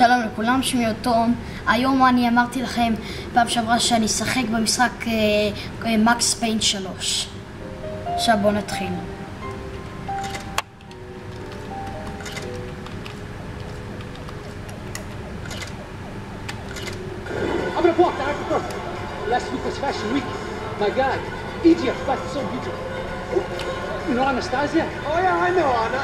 שלום לכולם, שמי תום. היום אני אמרתי לכם פעם שעברה שאני אשחק במשחק מקס פיינט 3. עכשיו בואו נתחיל. Anastasia? Oh yeah, I know Anna.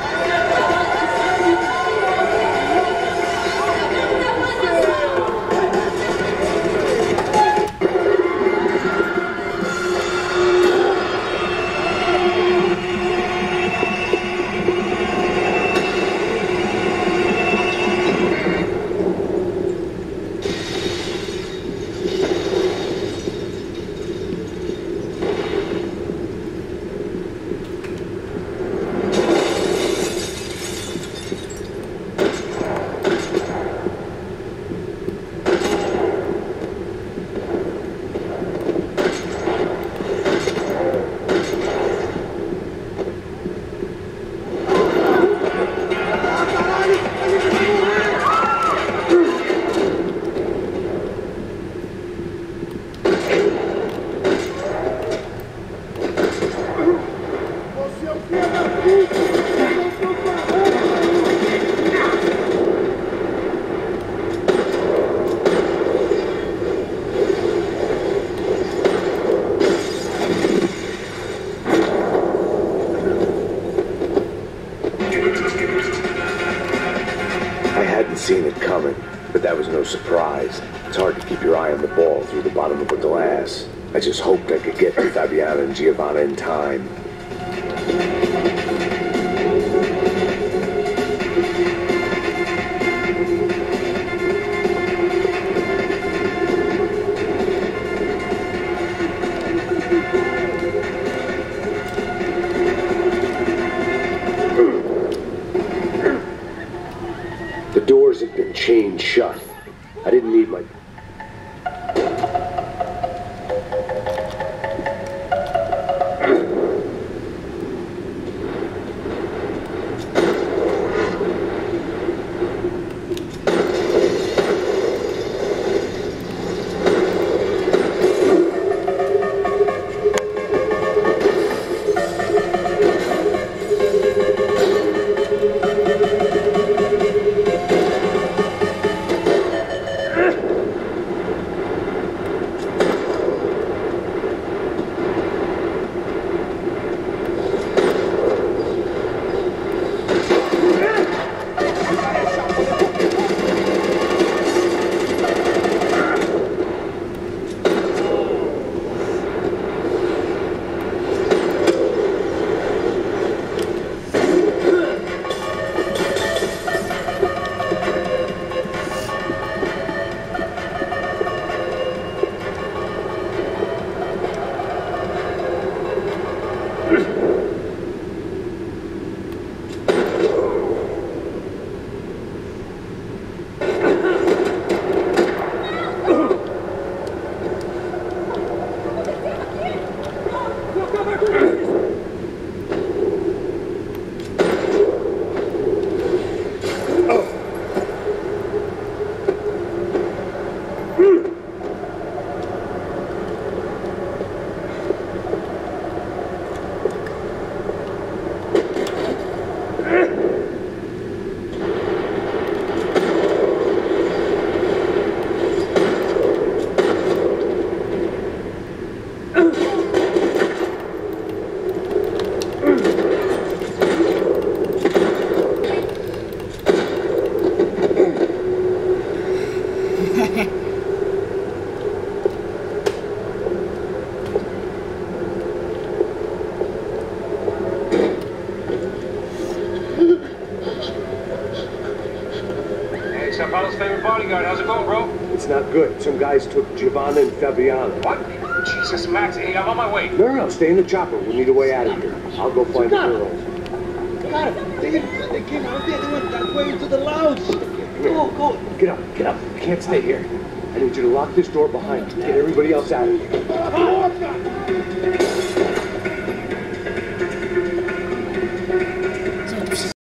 Seen it coming, but that was no surprise. It's hard to keep your eye on the ball through the bottom of a glass. I just hoped I could get to Fabiana and Giovanna in time. Listen. Hey, Sao Paulo's favorite bodyguard. How's it going, bro? It's not good. Some guys took Giovanna and Fabiana. What? Jesus, Max. Hey, I'm on my way. No, no, no. Stay in the chopper. We need a way out of here. I'll go find the girls. God, they, they came out there, they went that way into the lounge. Go, go. Get up, get up. You can't stay here. I need you to lock this door behind you. Get everybody else out of here.